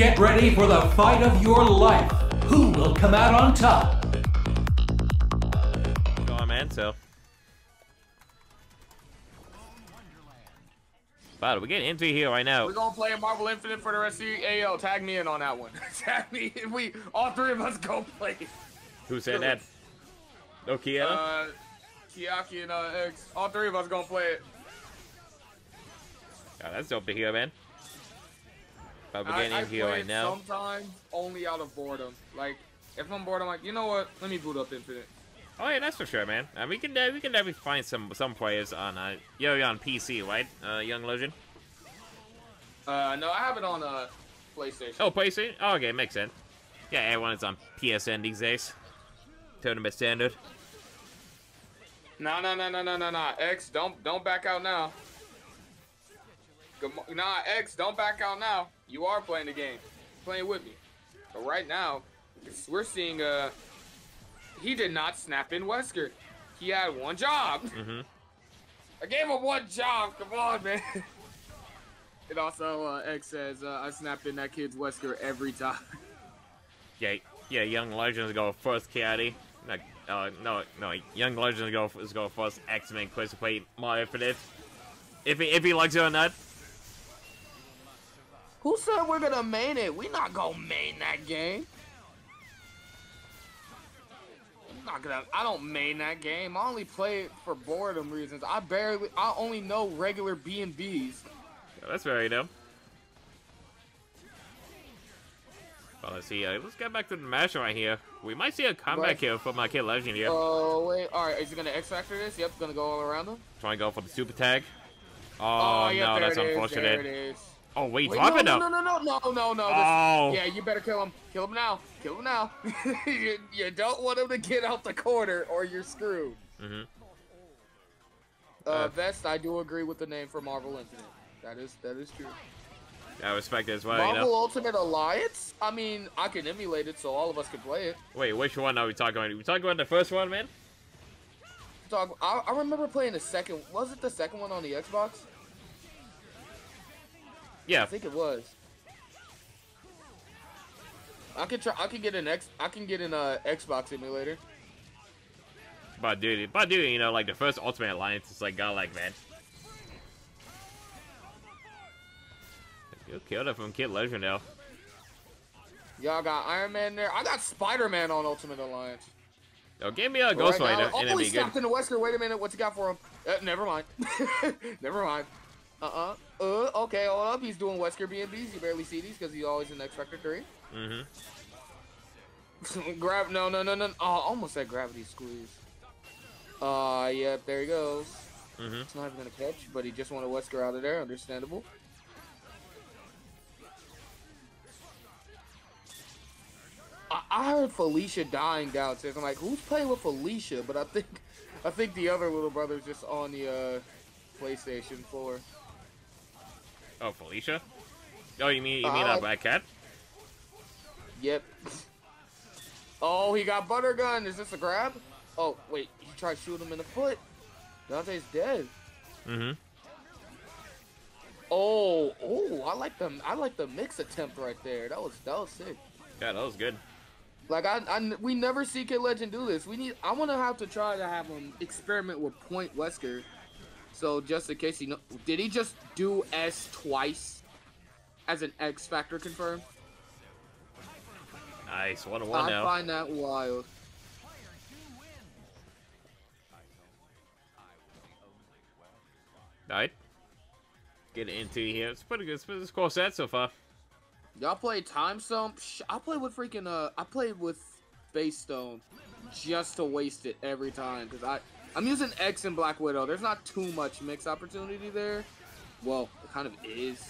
Get ready for the fight of your life. Who will come out on top? Go on, man. So. But we're getting into here right now. We're gonna play Marvel Infinite for the rest of the Hey, yo, tag me in on that one. tag me. in. We all three of us go play. Who said that? No Kiana? Uh, Kiaki and uh, X. All three of us gonna play it. Oh, that's dope to hear, man. We're I, getting I here right now. Sometimes only out of boredom. Like if I'm bored, I'm like, you know what? Let me boot up Infinite. Oh yeah, that's for sure, man. Uh, we can uh, we can definitely find some some players on uh yo you're on PC, right? Uh, Young Legend. Uh, no, I have it on uh PlayStation. Oh, PlayStation. Oh, okay, makes sense. Yeah, everyone is on PSN these days. Tournament standard. No, no, no, no, no, no, no. X, don't don't back out now. Good Nah, X, don't back out now. You are playing the game, playing with me. But right now, we're seeing uh, he did not snap in Wesker. He had one job. Mm-hmm. I gave him one job. Come on, man. And also, uh, X says uh, I snapped in that kid's Wesker every time. Yeah, yeah. Young Legends go first, Caddy. Like, uh, no, no. Young Legends go is go first. X Men quiz to play Marvel Infinite. If he if he likes it or not. Who said we're gonna main it? We not gonna main that game. I'm not gonna. I don't main that game. I only play it for boredom reasons. I barely. I only know regular B and Bs. Yeah, that's very dumb. Well, let's see. Uh, let's get back to the match right here. We might see a comeback Right. here from my kid Legend here. Oh wait. All right. Is he gonna X Factor this? Yep. Gonna go all around him. Trying to go for the super tag. Oh, yeah. no, there that's it is, unfortunate. There it is. Oh wait, Wait, drop no, it no, no, no, no, no, no, no. This- Oh. Yeah, you better kill him. Kill him now. Kill him now. you, you don't want him to get out the corner or you're screwed. Mhm. Uh, Uh, Vest, I do agree with the name for Marvel Infinite. That is that is true. I respect it as well. You Marvel know. Ultimate Alliance? I mean, I can emulate it so all of us can play it. Wait, which one are we talking about? we talking about the first one, man? Talk, I, I remember playing the second. Was it the second one on the Xbox? Yeah. I think it was. I can try. I can get an X. I can get an uh, Xbox emulator. But dude, but dude, you know, like the first Ultimate Alliance is like godlike, man. You killed it from Kid Legend now. Y'all got Iron Man there. I got Spider Man on Ultimate Alliance. Oh, give me a Ghost right Rider, and oh, he be good. stopped in the Wesker. Wait a minute. What's he got for him? Uh, never mind. never mind. Uh-uh. Uh, okay, hold up. He's doing Wesker B&Bs. You barely see these because he's always in X Factor 3. Mm-hmm. Grab, no, no, no, no. Oh, almost said gravity squeeze. Uh, yep, there he goes. Mm-hmm. It's not even gonna catch, but he just wanted Wesker out of there. Understandable. I, I heard Felicia dying downstairs. I'm like, who's playing with Felicia? But I think, I think the other little brother's just on the uh, PlayStation 4. Oh, Felicia? Oh, you mean you mean Uh, a Black Cat? Yep. Oh, he got butter gun. Is this a grab? Oh, wait. He tried to shoot him in the foot. Dante's dead. Mm-hmm. Oh, oh, I like the I like the mix attempt right there. That was that was sick. Yeah, that was good. Like I, I we never see Kid Legend do this. We need I want to have to try to have him experiment with Point Wesker. So just in case he know, did he just do S twice as an X Factor confirmed? Nice, one one I now. find that wild. Alright. Get into here. It's pretty good. It's pretty cool set so far. Y'all play Time Stone? I play with freaking uh I played with Space Stone just to waste it every time because I I'm using X and Black Widow. There's not too much mix opportunity there. Well, it kind of is.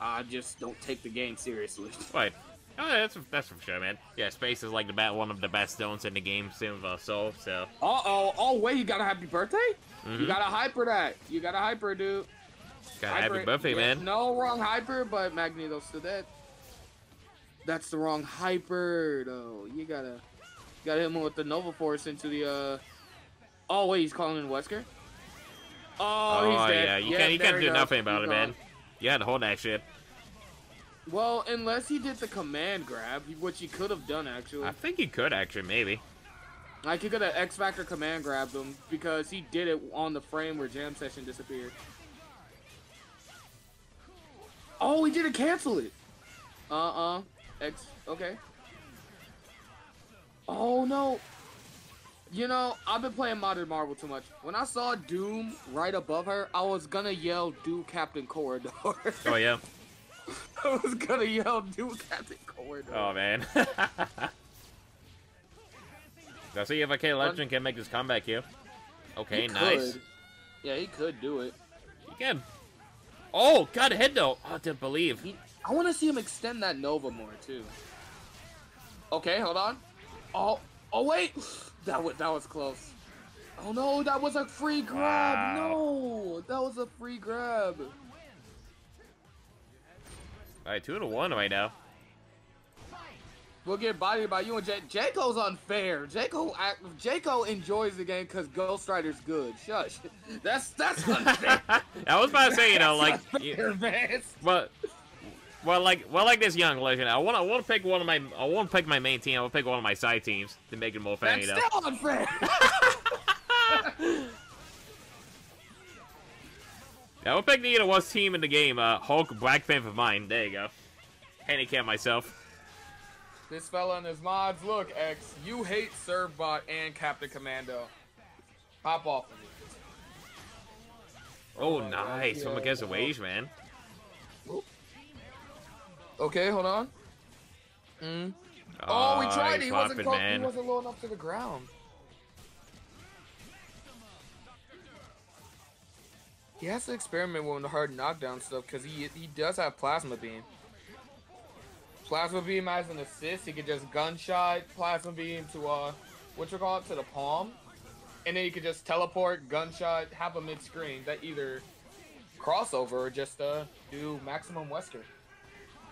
I just don't take the game seriously. Right. Oh, yeah, that's that's for sure, man. Yeah, space is like the bat one of the best stones in the game, uh, Soul. So Uh oh. Oh wait, you got a happy birthday? You Mhm. got a hyper that. You got a hyper, dude. got Hyper happy birthday, Yeah, man. No wrong hyper, but Magneto's still dead. That's the wrong hyper, though. You gotta, you gotta hit him with the Nova Force into the. uh... Oh wait, he's calling in Wesker. Oh, Oh, he's dead. yeah, you Yeah, can't you can't do goes. nothing about He's it, man. gone. You had to hold that shit. Well, unless he did the command grab, which he could have done actually. I think he could actually, maybe. Like he could have X Factor command grabbed him because he did it on the frame where Jam Session disappeared. Oh, he didn't cancel it. Uh-uh. X. Okay. Oh no. You know, I've been playing Modern Marvel too much. When I saw Doom right above her, I was gonna yell, "Do Captain Corridor." Oh yeah. I was gonna yell, "Do Captain Corridor." Oh man. Let's see if a K Legend can make his comeback here. Okay, He nice. could. Yeah, he could do it. He can. Oh, got a hit though. Oh, I didn't believe. He, I want to see him extend that Nova more too. Okay, hold on. Oh, oh wait, that was that was close. Oh no, that was a free grab. Wow. No, that was a free grab. Alright, two to one right now. We'll get bodied by you and J. Jaco's unfair. Jaco, Jaco enjoys the game because Ghost Rider's good. Shush. That's that's unfair. I was about to say, you know, like, That's you, man. well, well, like, well, like this young legend. I want, I want to pick one of my, I want to pick my main team. I want to pick one of my side teams to make it more fair, That's you know. still unfair. Yeah, I'll pick the you know, worst team in the game. Uh, Hulk, Black Panther, mine. There you go. Handicap myself. This fella and his mods, look, X, you hate Servbot and Captain Commando. Pop off of me. Oh, God, nice. Yeah. AgainstTheRage, man. Okay, hold on. Mm. Oh, we Ah, tried it. He wasn't, close, he wasn't low enough to the ground. He has to experiment with the hard knockdown stuff because he he does have plasma beam. Plasma beam as an assist, he could just gunshot plasma beam to uh, what you call it, to the palm, and then you could just teleport, gunshot, have a mid screen that either crossover or just uh do maximum Wesker.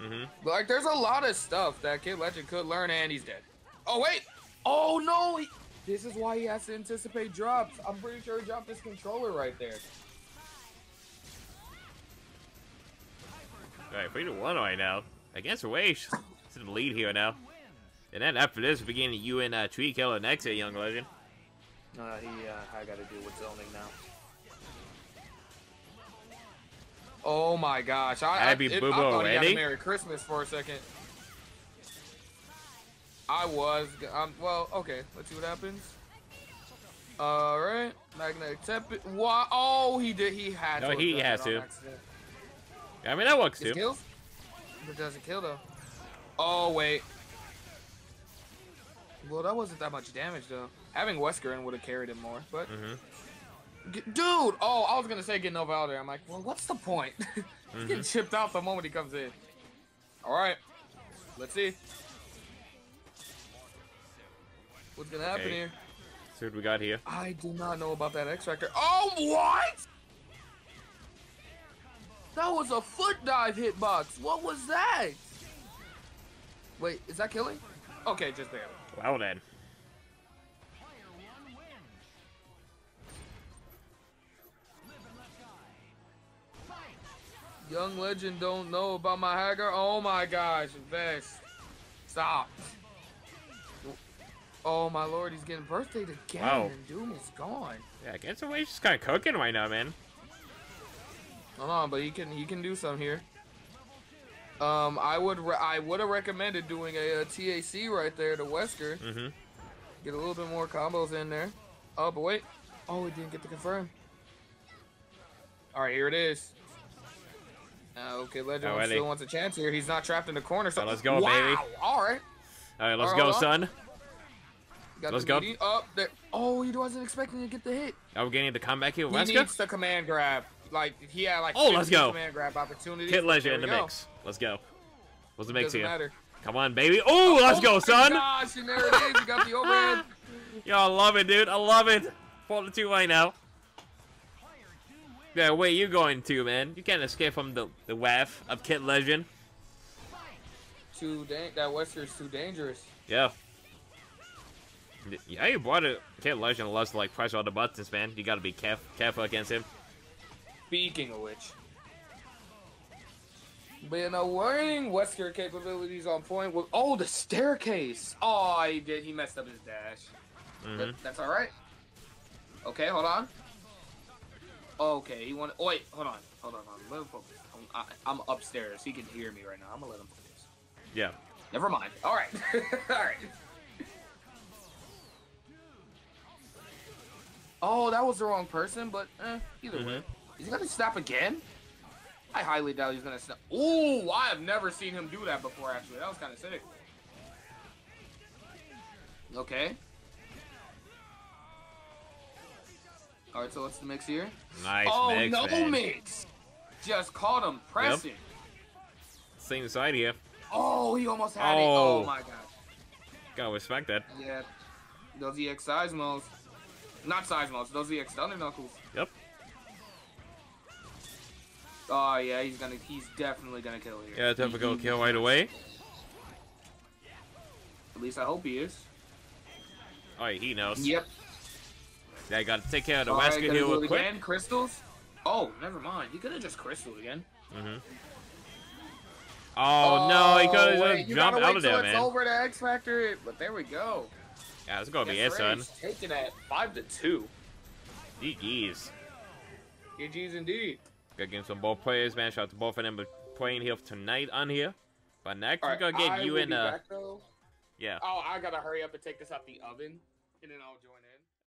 Hmm Like, there's a lot of stuff that Kid Legend could learn, and he's dead. Oh wait! Oh no! He, this is why he has to anticipate drops. I'm pretty sure he dropped his controller right there. Alright, three to one right now. Against Wage. It's in the lead here now. And then after this, we begin you and uh, Tree Killer next here, young legend. Uh, he, uh, I gotta deal with zoning now. Oh my gosh! I, Happy I, it, Boo I thought he already? a Merry Christmas for a second. I was. Um, well, okay. Let's see what happens. All right, magnetic tep. Why? Oh, he did. He had. No, to have he has to. accident. I mean, that works It too. kills? It doesn't kill though. Oh wait. Well, that wasn't that much damage though. Having Wesker in would have carried him more, but hmm G- dude. Oh, I was gonna say get Nova out there. I'm like, well, what's the point? He's mm-hmm. getting chipped out the moment he comes in. All right, let's see. What's gonna happen Okay. here? See what we got here. I do not know about that X Factor. Oh, what? That was a foot dive hitbox. What was that? Wait, is that killing? Okay, just there. Well then. Young legend don't know about my Haggar. Oh my gosh, best. Stop. Oh my lord, he's getting birthday again, Wow. and Doom is gone. Yeah, against Wage is kind of cooking right now, man. Hold on, but he can he can do some here. Um, I would re- I would have recommended doing a, uh TAC right there to Wesker. Mm -hmm. Get a little bit more combos in there. Oh, but wait. Oh, we didn't get to confirm. All right, here it is. Uh, okay, Legend Alrighty. still wants a chance here. He's not trapped in the corner. So let's go, wow. baby. All right. All right, let's Alright, go, son. Got Let's go. Up there. Oh, he wasn't expecting to get the hit. Are we getting the comeback here? He Let's needs go. the command grab. Like he had like Oh, let's go. command grab opportunities. Hit Legend in the go. mix. Let's go. What's the mix Doesn't here? matter. Come on, baby. Oh, let's Oh go, son. Gosh, and there it is. You got the overhead. Yo, I love it, dude. I love it. Four to two right now. Yeah, where you going to, man? You can't escape from the the wrath of Kid Legend. Too dang. That Wesker's too dangerous. Yeah. Yeah, you brought it. Kid Legend loves to like press all the buttons, man. You gotta be caref- careful against him. Speaking of which, But you know, warning, Wesker capabilities on point. With, oh, the staircase. Oh, he did. He messed up his dash. hmm But that's all right. Okay, hold on. Okay, he wanted. Oh, wait, hold on, hold on, hold on. Let him focus. I'm, I, I'm upstairs. He can hear me right now. I'm gonna let him focus. Yeah. Never mind. All right, all right. Oh, that was the wrong person, but eh, either way. Mhm. Is he gonna snap again? I highly doubt he's gonna snap. Ooh, I have never seen him do that before. Actually, that was kind of sick. Okay. All right, so what's the mix here? Nice oh, mix, no man. mix. Just caught him pressing. Same side here. Oh, he almost had it. Oh Oh. my god. Gotta respect that. Yeah. Those EX Seismos. Not Seismos, those EX Thunder Knuckles. Yep. Oh yeah, he's gonna he's definitely gonna kill here. Yeah, typical He- kill right away. At least I hope he is. Alright, he knows. Yep. Yeah, I gotta take care of the Alright, Wesker gonna here real quick. again. Crystals? Oh, never mind. He could have just crystal again. hmm Oh, no, he could have wait, just you jumped out wait of there, it's man. over to X Factor, but there we go. Yeah, it's gonna be it, son. Taking at five to two. GG's. GG's indeed. Got games from both players, man. Shout out to both of them for playing here tonight on here. But next, All we're right, gonna get I you in, uh, back, yeah. Oh, I gotta hurry up and take this out the oven, and then I'll join in.